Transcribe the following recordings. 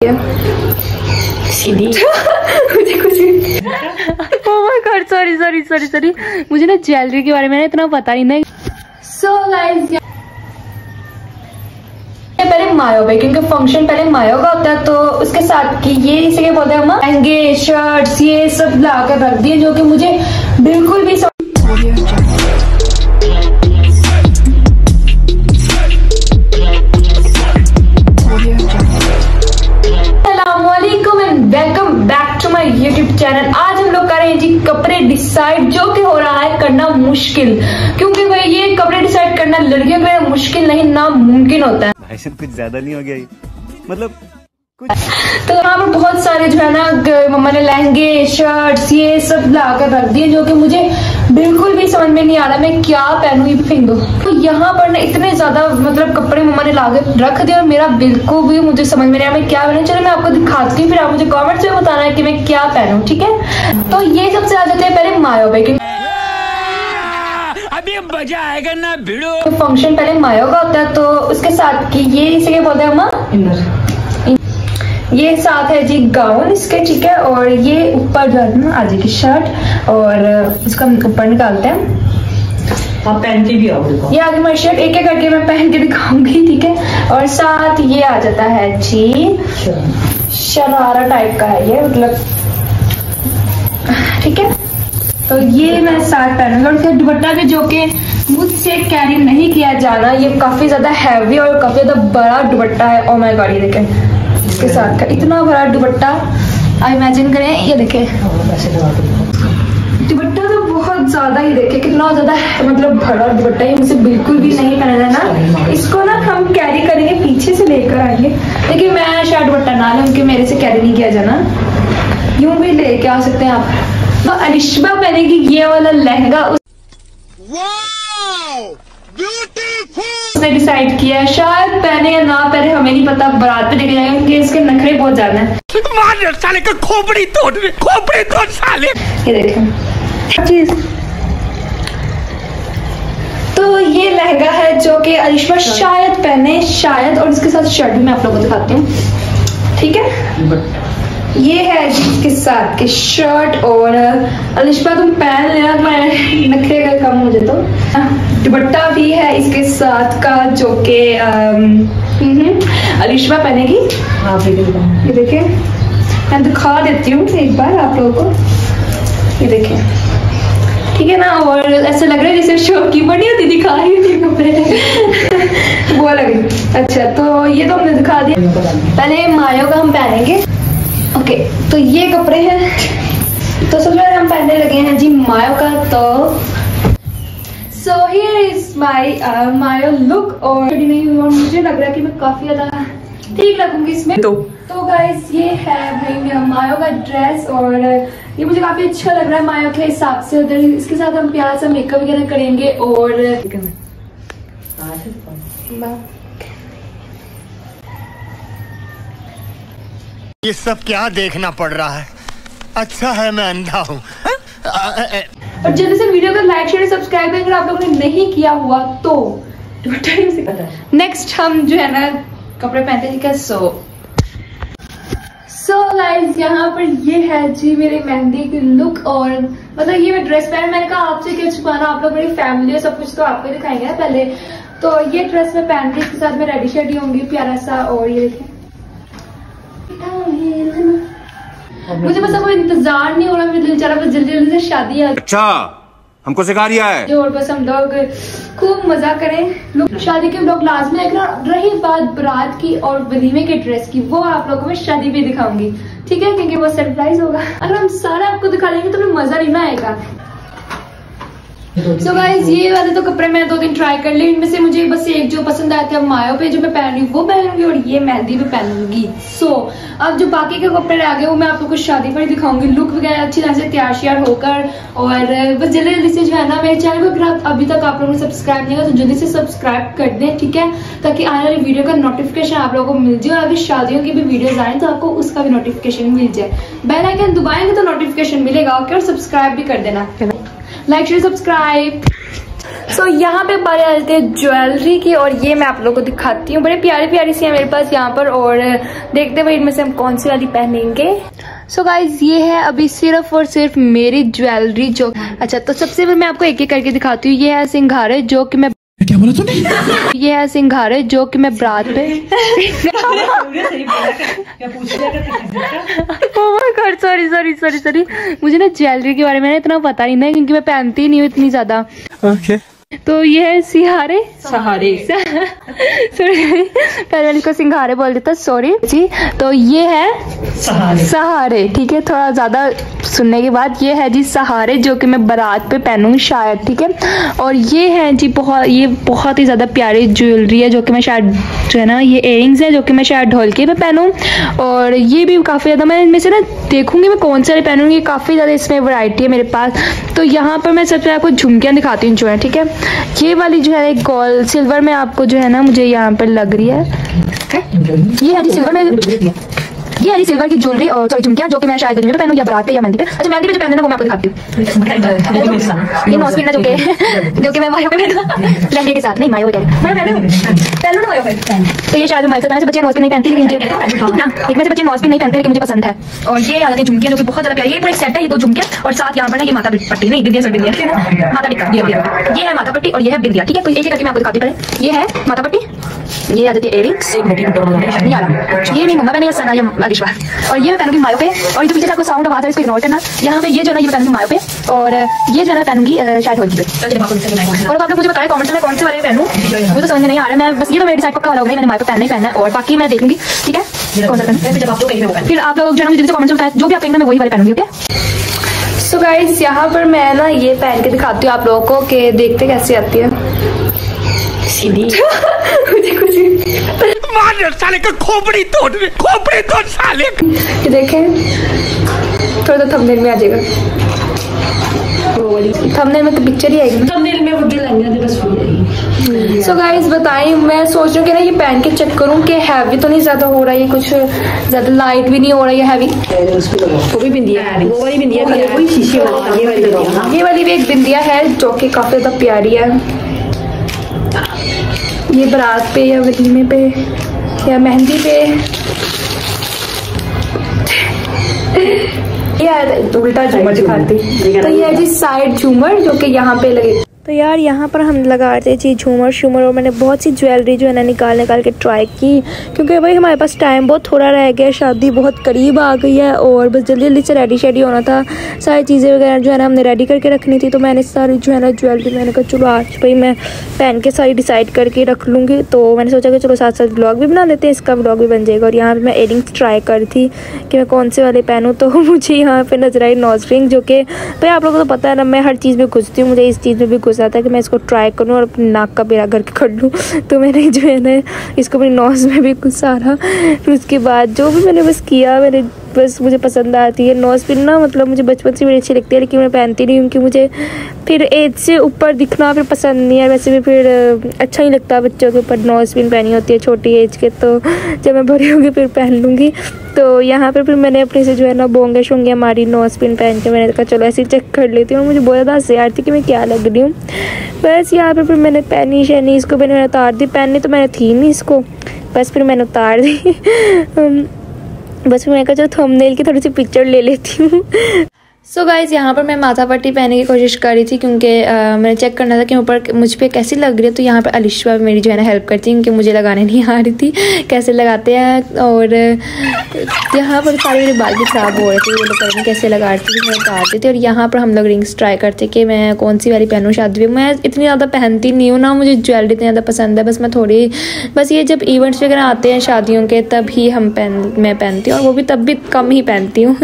सीधी मुझे कुछ sorry sorry sorry sorry मुझे ना ज्वेलरी के बारे में इतना पता ही नहीं। सो गाइस पहले मायो पे क्योंकि फ़ंक्शन पहले मायो का होता है तो उसके साथ की ये इसे क्या बोलते हैं हम? लहंगे शर्ट्स ये सब ला कर रख दिए, जो कि मुझे बिल्कुल भी मुश्किल। क्योंकि भाई ये कपड़े डिसाइड करना लड़कियों के लिए मुश्किल नहीं नामुमकिन होता है। भाई साहब कुछ ज़्यादा नहीं हो गया मतलब तो यहाँ पर बहुत सारे जो है ना मम्मा ने लहंगे शर्ट्स ये सब ला कर रख दिए जो कि मुझे बिल्कुल भी समझ में नहीं आ रहा मैं क्या पहनूं ये तो यहाँ पर ना इतने ज़्यादा मतलब कपड़े मम्मा ने ला के रख दिए और मेरा बिल्कुल भी मुझे समझ में नहीं आया मैं क्या पहनूं। चलो मैं आपको दिखाती हूँ फिर आप मुझे कमेंट्स में बताना है कि मैं क्या पहनू ठीक है? तो ये सबसे आ जाते हैं पहले मायो पे मज़ा आएगा ना भिड़ो। फ़ंक्शन पहले मायो का होता है तो उसके साथ की ये इसे क्या बोलते हैं अम्मा ये साथ है जी गाउन इसके ठीक है? और ये ऊपर जो है ना आजी की शर्ट और इसको हम ऊपर निकालते हैं। आप पहनती भी हो देखो। ये आगे मेरी शर्ट एक एक करके मैं पहन के दिखाऊँगी ठीक है? और साथ ये आ जाता है जी शरारा टाइप का है ये मतलब। ठीक है? तो ये मैं साथ पहनूँगी और इसका दुपट्टा भी जो कि मुझसे कैरी नहीं किया जाना ये काफ़ी ज़्यादा हैवी और काफ़ी ज़्यादा बड़ा दुपट्टा है। ओ गॉड देखें। इसके साथ का इतना बड़ा दुपट्टा, आप इमेजिन करें, ये देखें। दुपट्टा तो बहुत ज़्यादा ही देखे, कितना ज़्यादा मतलब बड़ा दुपट्टा है मुझे बिल्कुल भी नहीं पहना ना इसको ना हम कैरी करेंगे, पीछे से लेकर आएँगे। लेकिन मैं शायद दुपट्टा ना लूँ, क्योंकि मेरे से कैरी नहीं किया जाना। यूँ भी लेके आ सकते हैं आप। तो अलिशबा पहनेगी, ये वाला लहंगा उसने डिसाइड किया शायद पहने या ना पहने हमें नहीं पता बारात पे जाएँगे क्योंकि इसके नखरे बहुत ज़्यादा है। साले का खोपड़ी तोड़ खोपड़ी तोड़ साले। ये देखें। चीज़। तो ये लहंगा है जो कि अलिशा शायद पहने शायद और इसके साथ शर्ट भी मैं आप लोगों को दिखाती हूँ। ठीक है? ये है इसके साथ के शर्ट और अलिशा तुम पहन लेना तुम्हारे नखरे का कम मुझे तो। दुपट्टा भी है इसके साथ का जो कि अलिशा पहनेगी। आप भी ये देखें मैं दिखा देती हूँ एक बार आप लोगों को। ये देखें ठीक है ना और ऐसा लग रहा है जैसे शो की बड़ी होती दिखा रही थी कपड़े। वो लग अच्छा तो ये तो हमने दिखा दिया। पहले मायो का हम पहनेंगे। ओके तो ये कपड़े हैं। तो सबसे पहले हम पहनने लगे हैं जी मायो का तो सो हियर इज़ माय मायो लुक और नहीं और मुझे लग रहा है कि मैं काफ़ी ज़्यादा ठीक लगूँगी इसमें। तो तो गाइस ये है भाई मेरा मायो का ड्रेस और ये मुझे काफ़ी अच्छा लग रहा है मायो के हिसाब से। उधर इसके साथ हम प्यारा सा मेकअप वगैरह करेंगे और ये सब क्या देखना पड़ रहा है? अच्छा है मैं अंधा हूँ। और जल्दी से वीडियो को लाइक शेयर सब्सक्राइब अगर आप लोगों ने नहीं किया हुआ तो नेक्स्ट हम जो है ना कपड़े पहनते हैं सो सो गाइस यहाँ पर ये है जी मेरी मेहंदी की लुक और मतलब ये मैं ड्रेस पहन मैंने कहा आपसे क्या छुपाना आप लोग मेरी फैमिली और सब कुछ तो आपको दिखाएँगे ना पहले। तो ये ड्रेस मैं पहन के इसके साथ मैं रेडी शेडी होंगी प्यारा सा और ये देखिए। मुझे बस अब इंतज़ार नहीं हो रहा दिल चाह बस जल्दी जल्दी से शादी आ अच्छा हमको सिखा रिया है। और बस हम लोग खूब मज़ा करें। लोग शादी के लोग लाजमी देखना रही बात बारात की और वलीमे के ड्रेस की वो आप लोगों को मैं शादी भी दिखाऊँगी। ठीक है? क्योंकि वो सरप्राइज़ होगा। अगर हम सारा आपको दिखा देंगे तो मज़ा नहीं आएगा। सो गाइज़ ये वाले तो कपड़े मैं दो दिन ट्राई कर ली इनमें से मुझे बस एक जो पसंद आया था मायो पे जो मैं पहन रही हूँ वो पहनूँगी और ये मेहंदी भी पहनूँगी। सो so, अब जो बाकी के कपड़े रह गए वो मैं आप लोगों को शादी पर दिखाऊँगी। लुक वगैरह अच्छी तरह से तैयार श्यार होकर और बस जल्दी जल्दी से जो है ना मेरे चैनल को अगर अभी तक आप लोगों ने सब्सक्राइब नहीं किया तो जल्दी से सब्सक्राइब कर दें ठीक है? ताकि आने वाली वीडियो का नोटिफिकेशन आप लोगों को मिल जाए और अगर शादियों की भी वीडियोज़ आए तो आपको उसका भी नोटिफिकेशन मिल जाए। बेल आइकन दबाएँगे तो नोटिफिकेशन मिलेगा ओके और सब्सक्राइब भी कर देना। Like share subscribe so so, यहाँ पे बारे आ जाती है ज्वेलरी की और ये मैं आप लोगों को दिखाती हूँ। बड़े प्यारे प्यारी सी है मेरे पास यहाँ पर और देखते हुए इनमें से हम कौन सी वाली पहनेंगे। सो so गाइज़ ये है अभी सिर्फ़ और सिर्फ़ मेरी ज्वेलरी जो अच्छा तो सबसे पहले मैं आपको एक एक करके दिखाती हूँ। ये है सिंघारे जो कि मैं क्या बोला तूने? ये है सिंघारे जो कि मैं बरात पे सॉरी सॉरी सॉरी सॉरी मुझे ना ज्वेलरी के बारे में ना इतना पता ही नहीं क्योंकि मैं पहनती ही नहीं हूँ इतनी ज़्यादा। ओके तो ये है सिहारे सहारे सॉरी पहले वाली को सिंघारे बोल देता सॉरी जी तो ये है सहारे। सहारे ठीक है? थोड़ा ज़्यादा सुनने के बाद ये है जी सहारे, जो कि मैं बारात पे पहनूँगी शायद, ठीक है? और ये है जी बहुत, ये बहुत ही ज़्यादा प्यारी ज्वेलरी है, जो कि मैं शायद, जो है ना, ये इयरिंग्स है, जो कि मैं शायद ढोलके पे पहनूँ। और ये भी काफ़ी ज़्यादा मैं इनमें से ना देखूँगी मैं कौन से वाले पहनूँगी काफ़ी ज़्यादा इसमें वैरायटी है मेरे पास। तो यहाँ पर मैं सबसे आपको झुमकियाँ दिखाती हूँ, जो है, ठीक है? ये वाली जो है, एक गोल्ड सिल्वर में आपको जो है ना, मुझे यहाँ पर लग रही है। ये है जी सिल्वर में ये है जी सिल्वर की ज्वेलरी और सॉरी झुमकियाँ जो कि मैं शायद गले में पहनूं या बारात पे या मेहंदी पे। अच्छा मेहंदी पे जो पहनना है वो मैं आपको दिखाती हूँ। ये पिन जो कि जो कि मैं मायो पे लहंगे के साथ। नहीं, मायो पे मैं पहनूं ना मायो पे तो ये शायद मायो से बच्चे नॉस पिन नहीं पहनती, लेकिन एक में से बच्चे नॉस पिन नहीं पहनते, लेकिन मुझे पसंद है। और ये आ है जो कि बहुत ज़्यादा प्यारी ये पूरा सेट है, ये दो झुमकियाँ और साथ यहाँ पर ये माता पट्टी, नहीं, बिंदिया सर बिंदिया माता टिक्का ये है माता पट्टी और ये है बिंदिया, ठीक है? कोई एक करके मैं आपको दिखाती पहले। ये है माता पट्टी। ये आ जाती है earrings, नहीं आ रहा। ये नहीं मम्मा मैंने ये सना ये आदिश और ये मैं पहनूँगी मायो पे और ये जो पीछे से आपको साउंड आवाज़ है इसको इग्नोर करना। यहाँ पे ये जो है ना ये मैं पहनूँगी मायो पे और ये जो है ना पहनूँगी शायद होगी और आप लोग मुझे बताएँ कमेंट्स में कौन से वाले पहनूं? मुझे तो समझ में नहीं आ रहा। मैं बस ये तो मेरे डिसाइड पक्का होगा मैंने मायो पे पहनना ही पहनना है। और बाकी मैं देख लूँगी ठीक है? कौन सा पहनूं? जब आप लोग कहीं वो फिर आप लोग जो है मुझे जल्दी कमेंट्स में बताएँ जो भी आप कहेंगे मैं वही वाले पहनूँगी ओके सो गाइस यहाँ पर मैं ना ये पहन के दिखाती हूँ आप लोगों को कि देखते कैसी आती है। सीधी। मार साले का खोपड़ी तोड़ दे खोपड़ी तोड़ साले। ये देखें थोड़ा सा थंबनेल में आ जाएगा। थंबनेल में तो पिक्चर ही आएगी थंबनेल में वो जो लहंगा बस हो जाएगी सो गाइस बताएँ मैं सोच रही हूँ कि ना ये पहन के चेक करूँ कि हैवी तो नहीं ज़्यादा हो रहा है कुछ ज़्यादा लाइट भी नहीं हो रहा है हैवी वो भी बिंदिया है वो वाली बिंदिया भी है। वही शीशे वाली ये वाली बिंदिया ये वाली भी एक बिंदिया है जो कि काफ़ी ज़्यादा प्यारी है। ये बारात पे या वलीमे पे या मेहंदी पे? ये उल्टा झूमर दिखाती। तो ये है जी साइड झूमर जो कि यहाँ पे लगे तो यार यहाँ पर हम लगा रहे थे झूमर शूमर और मैंने बहुत सी ज्वेलरी जो है ना निकाल निकाल के ट्राई की। क्योंकि भाई हमारे पास टाइम बहुत थोड़ा रह गया, शादी बहुत करीब आ गई है और बस जल्दी जल्दी से रेडी शेडी होना था। सारी चीज़ें वगैरह जो है ना हमने रेडी करके रखनी थी तो मैंने सारी जो है ना ज्वेलरी मैंने कहा, चलो आज भाई मैं पहन के सारी डिसाइड करके रख लूँगी। तो मैंने सोचा कि चलो साथ साथ ब्लॉग भी बना लेते हैं, इसका ब्लॉग भी बन जाएगा। और यहाँ पर मैं एयरिंग्स ट्राई कर थी कि मैं कौन से वाले पहनूँ तो मुझे यहाँ पर नज़र आई नॉज रिंग जो कि भाई आप लोगों को तो पता है ना, मैं हर चीज़ में घुसती हूँ, मुझे इस चीज़ में भी घुस है कि मैं इसको ट्राई करूँ और अपने नाक का बेड़ा करके कर लूँ। तो मैंने जो है ना, इसको अपनी नोज़ में भी कुछ सारा फिर उसके बाद जो भी मैंने बस किया, मैंने बस मुझे पसंद आती है। नोज़ पिन ना मतलब मुझे बचपन से बड़ी अच्छी लगती है, लेकिन मैं पहनती नहीं हूँ क्योंकि मुझे फिर एज से ऊपर दिखना फिर पसंद नहीं है। वैसे भी फिर अच्छा ही लगता है बच्चों के ऊपर नोज़ पिन पहनी होती है छोटी एज के तो जब मैं बड़ी होगी फिर पहन लूँगी। तो यहाँ पर फिर मैंने अपने से जो है ना, बोंगे शोंगे हमारी नोज़ पिन पहन के मैंने कहा, चलो ऐसे चेक कर लेती हूँ। मुझे बहुत ज़्यादा हँसी आ रही थी कि मैं क्या लग रही हूँ। बस यहाँ पर फिर मैंने पहनी शहनी इसको मैंने उतार दी। पहननी तो मैंने थी नहीं इसको, बस फिर मैंने उतार दी। बस मैं कहा जो थंबनेल की थोड़ी सी पिक्चर ले लेती हूँ। सो गाइज़ यहाँ पर मैं माथा पट्टी पहनने की कोशिश कर रही थी क्योंकि मैंने चेक करना था कि ऊपर मुझ पर कैसी लग रही है। तो यहाँ पर अलिशा मेरी जो है ना हेल्प करती क्योंकि मुझे लगाने नहीं आ रही थी, कैसे लगाते हैं और, यहाँ पर सारे मेरे बाल भी ख़राब हो रहे थे। ये लोग पता नहीं कैसे लगाती थी मैं उतारती थी। और यहाँ पर हम लोग रिंग्स ट्राई करते कि मैं कौन सी वाली पहनूँ, शादी में। मैं इतनी ज़्यादा पहनती नहीं हूँ ना, मुझे ज्वेलरी इतनी ज़्यादा पसंद है। बस मैं थोड़ी, बस ये जब इवेंट्स वगैरह आते हैं शादियों के, तब ही हम पहन, मैं पहनती हूँ और वो भी तब भी कम ही पहनती हूँ।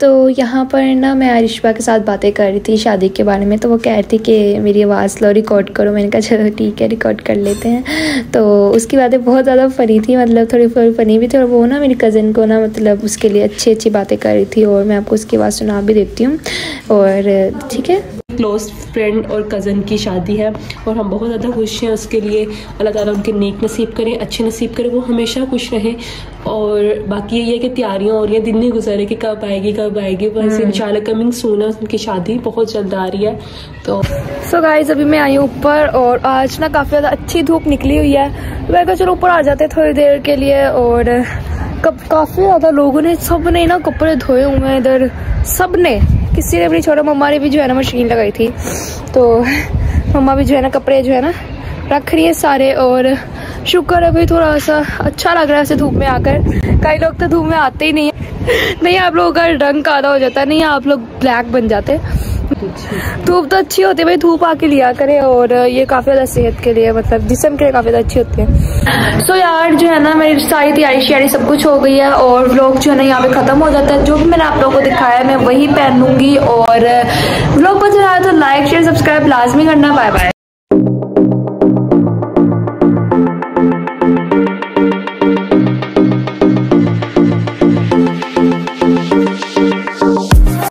तो यहाँ पर ना मैं आरिशा के साथ बातें कर रही थी शादी के बारे में तो वो कह रही थी कि मेरी आवाज़ लो रिकॉर्ड करो। मैंने कहा, चलो ठीक है रिकॉर्ड कर लेते हैं। तो उसकी बातें बहुत ज़्यादा फ़नी थी मतलब थोड़ी थोड़ी फ़नी भी थी और वो ना मेरी कज़न को ना मतलब उसके लिए अच्छी अच्छी बातें कर रही थी और मैं आपको उसकी आवाज़ सुना भी देती हूँ। और ठीक है। क्लोज फ्रेंड और कज़न की शादी है और हम बहुत ज़्यादा खुश हैं उसके लिए। अल्लाह ताला उनके नेक नसीब करें अच्छे नसीब करें वो हमेशा खुश रहें। और बाकी ये है कि तैयारियाँ हो रही हैं दिन नहीं गुजरे कि कब आएगी कब आएगी। बस इंशाल्लाह कमिंग सून है उनकी शादी बहुत जल्द आ रही है। तो सो गाइज़ अभी मैं आई हूँ ऊपर और आज ना काफ़ी ज़्यादा अच्छी धूप निकली हुई है। मैं कहा चलो ऊपर आ जाते थोड़ी देर के लिए और कब काफ़ी ज़्यादा लोगों ने सबने ना कपड़े धोए हुए हैं इधर। सबने किसी ने अपनी छोटा मम्मा ने भी जो है ना मशीन लगाई थी। तो मम्मा भी जो है ना कपड़े जो है ना रख रही है सारे और शुक्र है भाई थोड़ा सा अच्छा लग रहा है ऐसे धूप में आकर। कई लोग तो धूप में आते ही नहीं है। नहीं, आप लोगों का रंग काला हो जाता है, नहीं, आप लोग ब्लैक बन जाते। धूप तो अच्छी होती है भाई, धूप आके लिया करें और ये काफ़ी ज़्यादा सेहत के लिए मतलब जिसम के लिए काफ़ी ज़्यादा अच्छी होती है। सो so यार, जो है ना, मेरी सारी तैयारी श्यारी सब कुछ हो गई है और व्लॉग जो है ना यहाँ पे खत्म हो जाता है। जो भी मैंने आप लोगों को दिखाया है, मैं वही पहनूँगी और व्लॉग पसंद आया तो लाइक शेयर सब्सक्राइब लाजमी करना। Bye bye